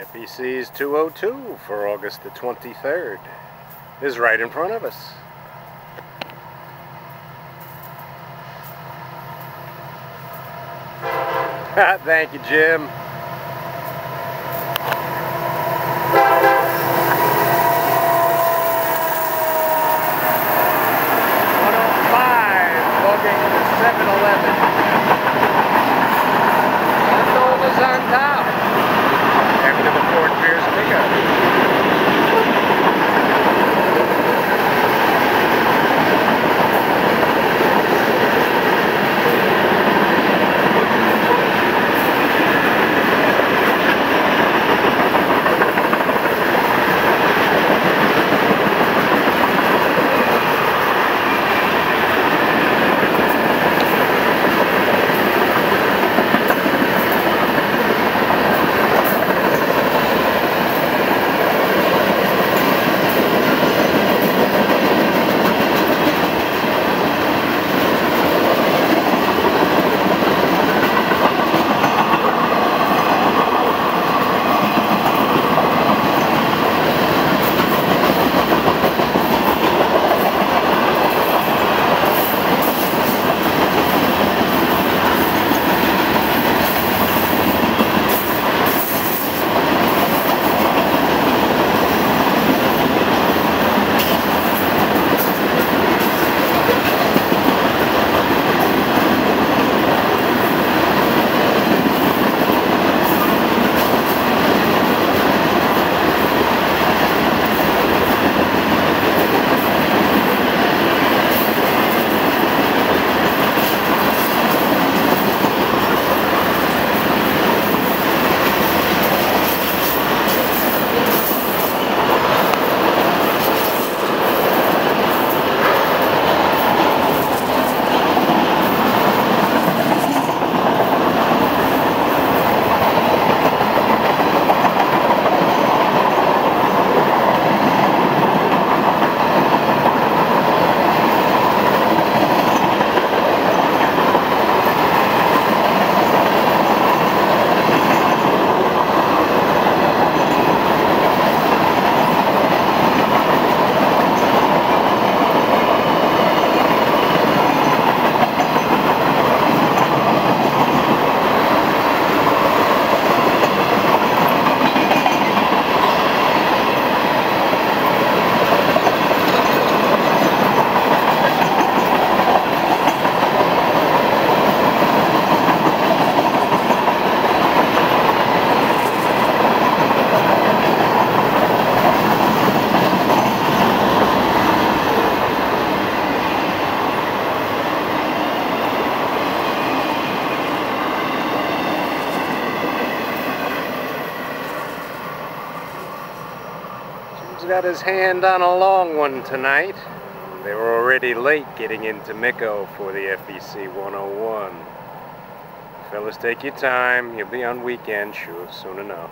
FEC's 202 for August the 23rd is right in front of us. Thank you, Jim. Oh the 7-Eleven. That's on top. Fort Pierce pickup. Got his hand on a long one tonight. They were already late getting into Micco for the FEC 101. Fellas, take your time. You'll be on weekend, sure, soon enough.